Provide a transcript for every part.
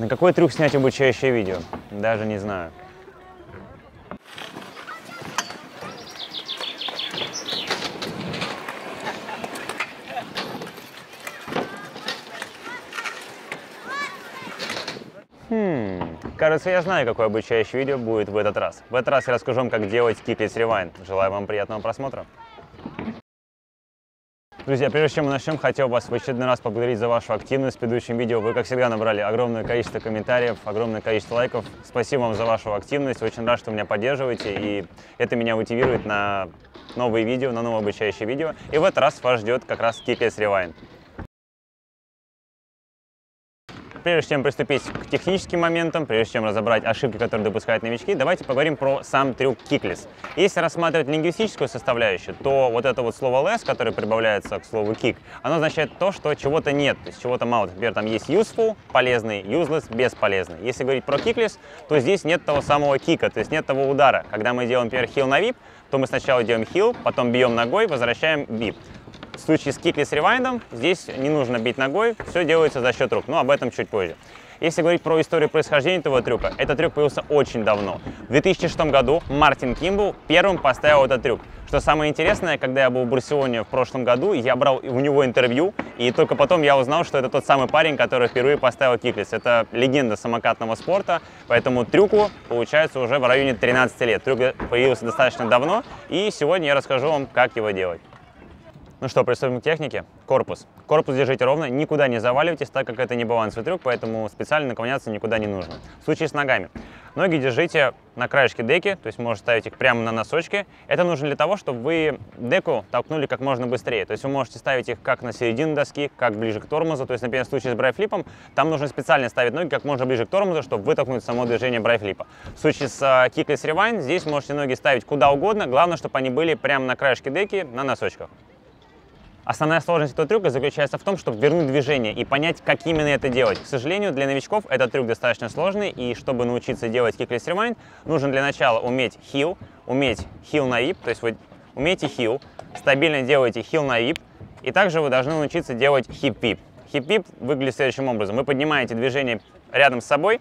На какой трюк снять обучающее видео? Даже не знаю. Хм, кажется, я знаю, какое обучающее видео будет в этот раз. В этот раз я расскажу вам, как делать киклис ревайн. Желаю вам приятного просмотра. Друзья, прежде чем мы начнем, хотел вас в очередной раз поблагодарить за вашу активность в предыдущем видео. Вы, как всегда, набрали огромное количество комментариев, огромное количество лайков. Спасибо вам за вашу активность. Очень рад, что меня поддерживаете, и это меня мотивирует на новые видео, на новые обучающие видео. И в этот раз вас ждет как раз Kickless Rewind. Прежде чем приступить к техническим моментам, прежде чем разобрать ошибки, которые допускают новички, давайте поговорим про сам трюк киклис. Если рассматривать лингвистическую составляющую, то вот это вот слово less, которое прибавляется к слову kick, оно означает то, что чего-то нет, то есть чего-то мало. Например, там есть useful, полезный, useless, бесполезный. Если говорить про киклис, то здесь нет того самого кика, то есть нет того удара. Когда мы делаем, например, heel на vip, то мы сначала делаем heel, потом бьем ногой, возвращаем vip. В случае с кикли ревайндом здесь не нужно бить ногой, все делается за счет рук, но об этом чуть позже. Если говорить про историю происхождения этого трюка, этот трюк появился очень давно. В 2006 году Мартин Кимбл первым поставил этот трюк. Что самое интересное, когда я был в Барселоне в прошлом году, я брал у него интервью, и только потом я узнал, что это тот самый парень, который впервые поставил киклис. Это легенда самокатного спорта, поэтому трюку получается уже в районе 13 лет. Трюк появился достаточно давно, и сегодня я расскажу вам, как его делать. Ну что, приступим к технике. Корпус. Корпус держите ровно, никуда не заваливайтесь, так как это не балансовый трюк, поэтому специально наклоняться никуда не нужно. В случае с ногами. Ноги держите на краешке деки, то есть можете ставить их прямо на носочки. Это нужно для того, чтобы вы деку толкнули как можно быстрее. То есть вы можете ставить их как на середину доски, как ближе к тормозу. То есть, например, в случае с брайфлипом, там нужно специально ставить ноги как можно ближе к тормозу, чтобы вытолкнуть само движение брайфлипа. В случае с Kickless Rewind здесь можете ноги ставить куда угодно, главное, чтобы они были прямо на краешке деки на носочках. Основная сложность этого трюка заключается в том, чтобы вернуть движение и понять, как именно это делать. К сожалению, для новичков этот трюк достаточно сложный, и чтобы научиться делать киклес rewind, нужно для начала уметь хил, уметь хил на вип, то есть вы умеете хил, стабильно делаете хил на вип, и также вы должны научиться делать heel whip. Heel whip выглядит следующим образом. Вы поднимаете движение рядом с собой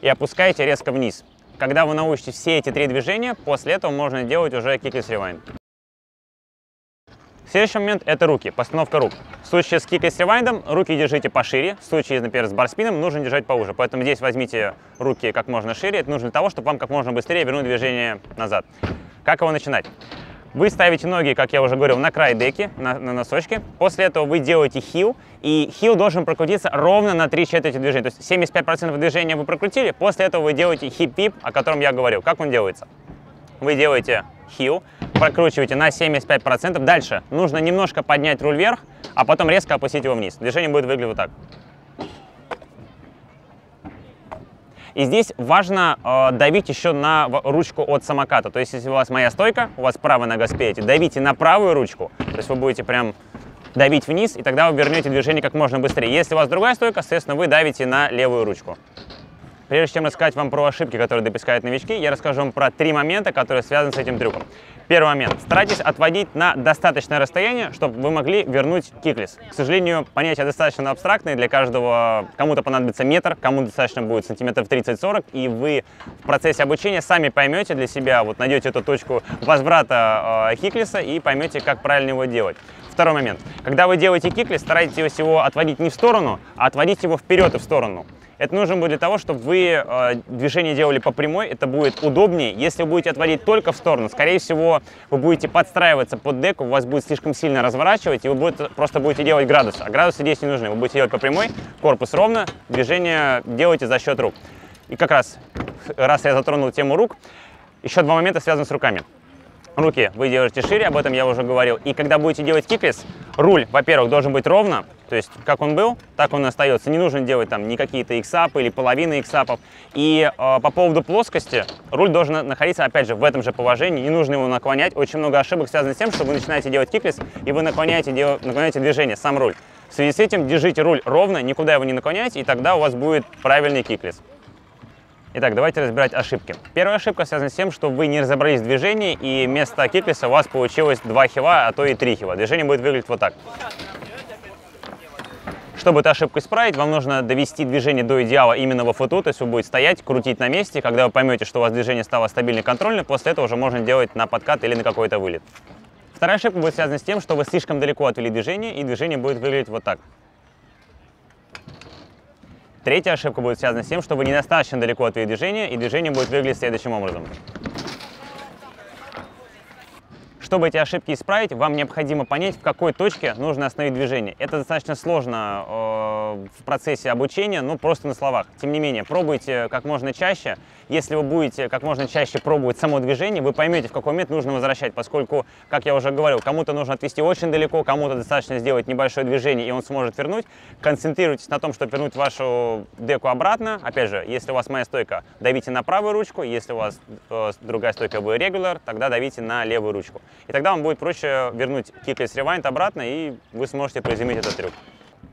и опускаете резко вниз. Когда вы научитесь все эти три движения, после этого можно делать уже kickless rewind. Следующий момент – это руки, постановка рук. В случае с kickless rewind ом руки держите пошире, в случае, например, с barspin ом нужно держать поуже. Поэтому здесь возьмите руки как можно шире, это нужно для того, чтобы вам как можно быстрее вернуть движение назад. Как его начинать? Вы ставите ноги, как я уже говорил, на край деки, на, на носочки. После этого вы делаете хил, и хил должен прокрутиться ровно на 3 четверти движения. То есть 75% движения вы прокрутили, после этого вы делаете хип-пип, о котором я говорил. Как он делается? Вы делаете хил, прокручиваете на 75%. Дальше нужно немножко поднять руль вверх, а потом резко опустить его вниз. Движение будет выглядеть вот так. И здесь важно э, давить еще на ручку от самоката. То есть, если у вас моя стойка, у вас правая нога спереди, давите на правую ручку. То есть вы будете прям давить вниз, и тогда вы вернете движение как можно быстрее. Если у вас другая стойка, соответственно, вы давите на левую ручку. Прежде чем рассказать вам про ошибки, которые допускают новички, я расскажу вам про три момента, которые связаны с этим трюком. Первый момент. Старайтесь отводить на достаточное расстояние, чтобы вы могли вернуть киклис. К сожалению, понятие достаточно абстрактное. Для каждого кому-то понадобится метр, кому достаточно будет сантиметров 30-40. И вы в процессе обучения сами поймете для себя, вот найдете эту точку возврата э, киклиса и поймете, как правильно его делать. Второй момент. Когда вы делаете киклис, старайтесь его отводить не в сторону, а отводить его вперед и в сторону. Это нужно будет для того, чтобы вы э, движение делали по прямой, это будет удобнее. Если вы будете отводить только в сторону, скорее всего, вы будете подстраиваться под деку, у вас будет слишком сильно разворачивать, и вы будет, просто будете делать градусы. А градусы здесь не нужны. Вы будете делать по прямой, корпус ровно, движение делайте за счет рук. И как раз, раз я затронул тему рук, еще два момента связаны с руками. Руки вы делаете шире, об этом я уже говорил. И когда будете делать киклис, руль, во-первых, должен быть ровно, то есть как он был, так он и остается. Не нужно делать там ни какие-то иксапы или половины иксапов. И э, по поводу плоскости, руль должен находиться, опять же, в этом же положении, не нужно его наклонять. Очень много ошибок связано с тем, что вы начинаете делать киклис, и вы наклоняете, дел, наклоняете движение, сам руль. В связи с этим держите руль ровно, никуда его не наклоняйте, и тогда у вас будет правильный киклис. Итак, давайте разбирать ошибки. Первая ошибка связана с тем, что вы не разобрались в движении, и вместо киклиса у вас получилось два хива, а то и три хива. Движение будет выглядеть вот так. Чтобы эту ошибку исправить, вам нужно довести движение до идеала именно в футу, то есть вы будете стоять, крутить на месте, когда вы поймете, что у вас движение стало стабильно и контрольно, после этого уже можно делать на подкат или на какой-то вылет. Вторая ошибка будет связана с тем, что вы слишком далеко отвели движение, и движение будет выглядеть вот так. Третья ошибка будет связана с тем, что вы недостаточно далеко отвели движение, и движение будет выглядеть следующим образом. Чтобы эти ошибки исправить, вам необходимо понять, в какой точке нужно остановить движение. Это достаточно сложно э, в процессе обучения, ну просто на словах. Тем не менее, пробуйте как можно чаще. Если вы будете как можно чаще пробовать само движение, вы поймете, в какой момент нужно возвращать, поскольку, как я уже говорил, кому-то нужно отвести очень далеко, кому-то достаточно сделать небольшое движение, и он сможет вернуть. Концентрируйтесь на том, чтобы вернуть вашу деку обратно. Опять же, если у вас моя стойка, давите на правую ручку, если у вас э, другая стойка будет регуляр, тогда давите на левую ручку. И тогда вам будет проще вернуть киклес ревайнд обратно, и вы сможете приземлить этот трюк.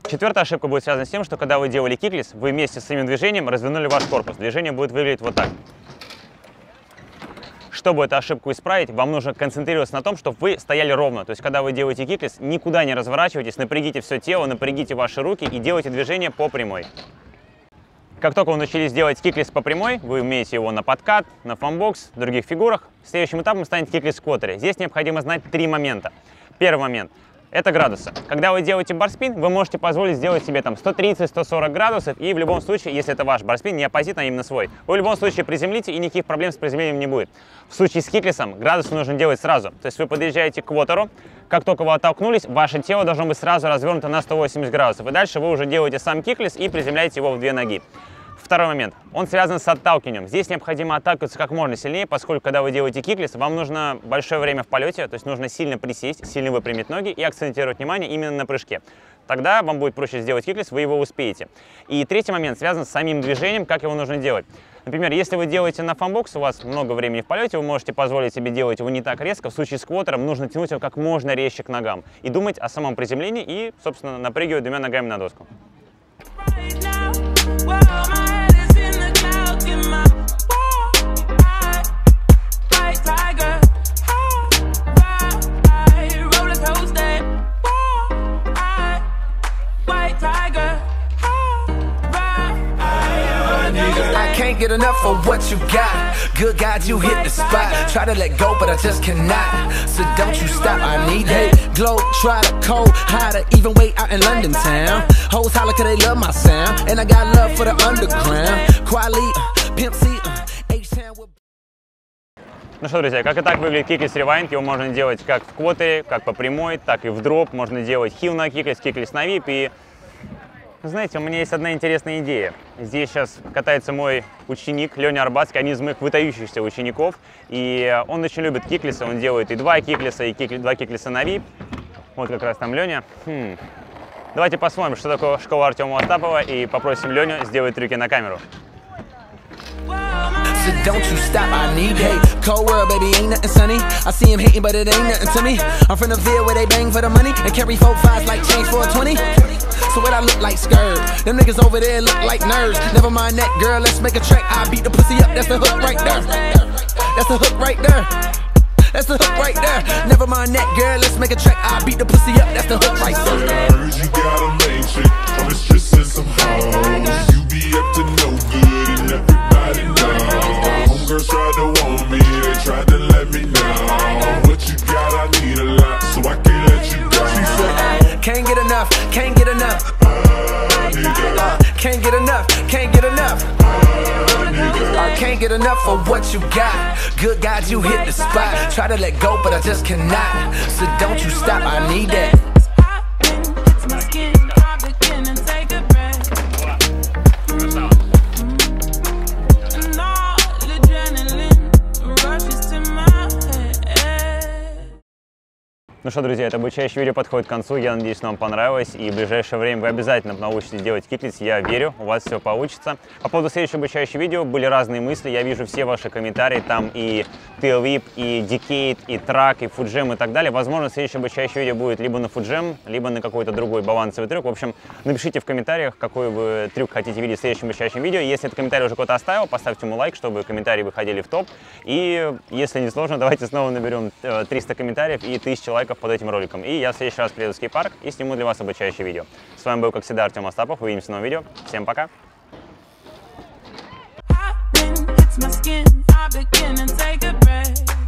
Четвертая ошибка будет связана с тем, что когда вы делали киклис, вы вместе с своим движением развернули ваш корпус. Движение будет выглядеть вот так. Чтобы эту ошибку исправить, вам нужно концентрироваться на том, чтобы вы стояли ровно. То есть, когда вы делаете киклис, никуда не разворачивайтесь, напрягите все тело, напрягите ваши руки и делайте движение по прямой. Как только вы научились делать kickless по прямой, вы умеете его на подкат, на funbox, других фигурах. Следующим этапом станет kickless в quarter е. Здесь необходимо знать три момента. Первый момент – это градусы. Когда вы делаете barspin, вы можете позволить сделать себе там 130-140 градусов, и в любом случае, если это ваш barspin, не opposite, а именно свой, вы в любом случае приземлите, и никаких проблем с приземлением не будет. В случае с kickless ом градусы нужно делать сразу. То есть вы подъезжаете к quarter у, как только вы оттолкнулись, ваше тело должно быть сразу развернуто на 180 градусов. И дальше вы уже делаете сам kickless и приземляете его в две ноги. Второй момент. Он связан с отталкиванием. Здесь необходимо отталкиваться как можно сильнее, поскольку когда вы делаете kickless, вам нужно большое время в полете, то есть нужно сильно присесть, сильно выпрямить ноги и акцентировать внимание именно на прыжке. Тогда вам будет проще сделать kickless, вы его успеете. И третий момент связан с самим движением, как его нужно делать. Например, если вы делаете на funbox, у вас много времени в полете, вы можете позволить себе делать его не так резко. В случае с quarter ом нужно тянуть его как можно резче к ногам и думать о самом приземлении и, собственно, напрыгивать двумя ногами на доску. Enough of what you got. Good God, you hit the spot. Try to let go, but I just cannot. So don't you stop, I need that. Glow, try to cold, hotter, even way out in London town. Hoes holler cause they love my sound. And I got love for the underground. Quali, uh, Pimp C, uh, H-Town. Ну что, друзья, как и так выглядит киклис ревайнд. Его можно делать как в квотере, как по прямой, так и в дроп. Можно делать хил на киклис, киклис на вип и знаете, у меня есть одна интересная идея. Здесь сейчас катается мой ученик Леня Арбатский, один из моих выдающихся учеников. И он очень любит киклисы, он делает и два киклиса, и кикли, два киклиса на VIP. Вот как раз там Леня. Хм. Давайте посмотрим, что такое школа Артема Остапова, и попросим Леню сделать трюки на камеру. Don't you stop, I need hate. Cold world, baby, ain't nothing sunny. I see him hating, but it ain't nothing to me. I'm from the Ville where they bang for the money and carry four fives like change for a 20. So what I look like, skirt. Them niggas over there look like nerds. Never mind that, girl, let's make a track. I beat the pussy up, that's the hook right there. That's the hook right there. That's the hook right there. Never mind that, girl. Let's make a track. I beat the pussy up. That's the hook right there. I heard you got a main chick. I'm just stressing can't get enough, can't get enough. I can't get enough of what you got. Good God, you hit the spot. Try to let go, but I just cannot. So don't you stop, I need that. Ну что, друзья, это обучающее видео подходит к концу. Я надеюсь, вам понравилось. И в ближайшее время вы обязательно научитесь делать киклиц. Я верю, у вас все получится. По поводу следующего обучающего видео были разные мысли. Я вижу все ваши комментарии. Там и Tailwhip, и Decade, и Track, и Fujim и так далее. Возможно, следующее обучающее видео будет либо на Fujim, либо на какой-то другой балансовый трюк. В общем, напишите в комментариях, какой вы трюк хотите видеть в следующем обучающем видео. Если этот комментарий уже кто-то оставил, поставьте ему лайк, чтобы комментарии выходили в топ. И если не сложно, давайте снова наберем 300 э, комментариев и 1000 лайков под этим роликом. И я в следующий раз приеду в скейт-парк и сниму для вас обучающее видео. С вами был, как всегда, Артем Остапов. Увидимся в новом видео. Всем пока! My skin. I begin and take a breath.